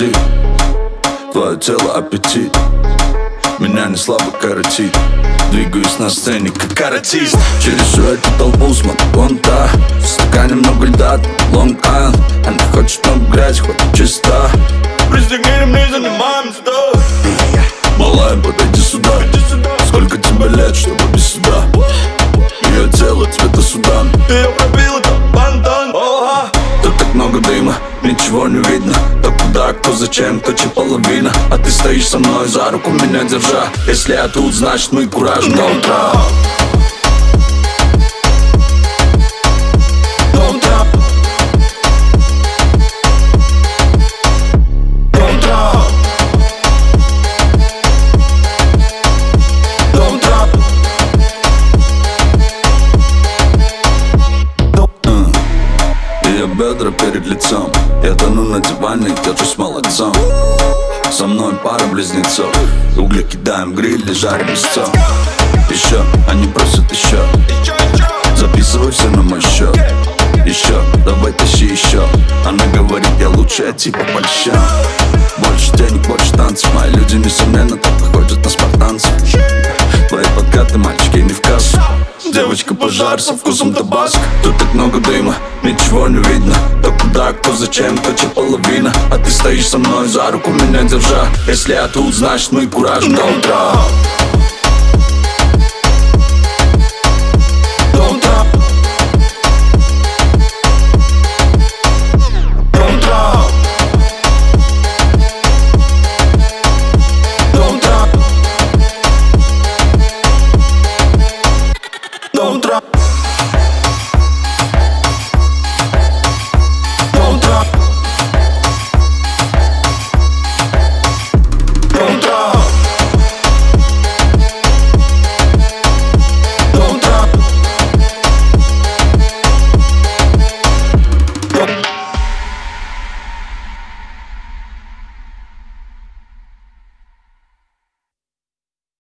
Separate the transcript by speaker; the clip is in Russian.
Speaker 1: летит Твое тело аппетит. Меня не слабо коротит. Двигаюсь на сцене как каратист. Через всю эту толпу смотрю вон та В стакане много льда, Long Island Она хочет много грязь, хочет чисто
Speaker 2: Пристегни ремни, занимаем сюда
Speaker 1: Малая, подойди сюда. Сколько тебе лет, чтобы без сюда Ее тело цвета Судан.
Speaker 2: Ее пробил это бантан. Оха
Speaker 1: Тут так много дыма, ничего не видно. Кто куда, кто зачем, кто чья половина? А ты стоишь со мной за руку меня держа. Если я тут, значит мы куражим до утра бедра перед лицом. Я тону на диване, держусь молодцом. Со мной пара близнецов. Угли кидаем в гриль и жарим мясцо. Еще, они просят еще. Записывай все на мой счет Еще, давай тащи еще. Она говорит, я лучше, я типа польщен. Больше денег, больше танцев. Мои люди, несомненно, так выходят на спартанцев. Твои подкаты, мальчики, не в кассу Девочка пожар со вкусом табаско Тут так много дыма, ничего не видно. Кто куда, кто зачем, кто чья половина. А ты стоишь со мной за руку меня держа. Если я тут, значит мы куражим до утра